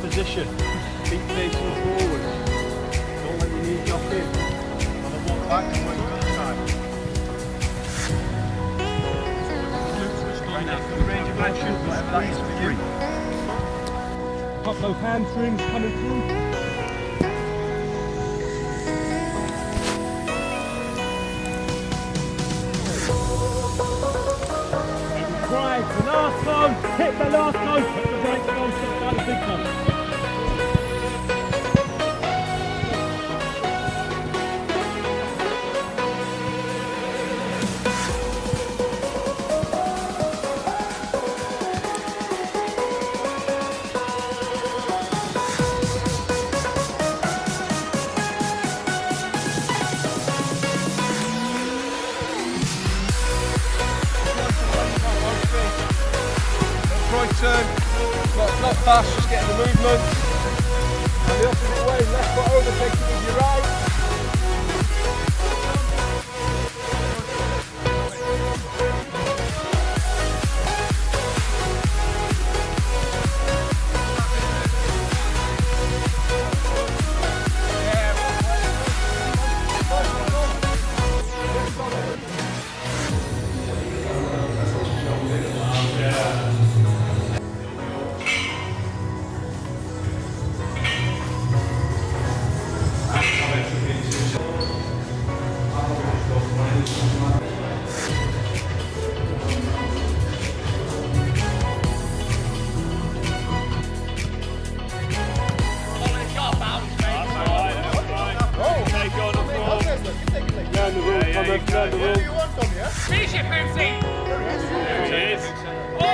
Position. Feet facing forward. Don't let your knees drop in. Got both hamstrings coming through. The last one. Hit the last one. Hit the right one. Down the big one. Not, not fast, just getting the movement. Room, come up, round the room. Finish it, Bootsy! Cheers.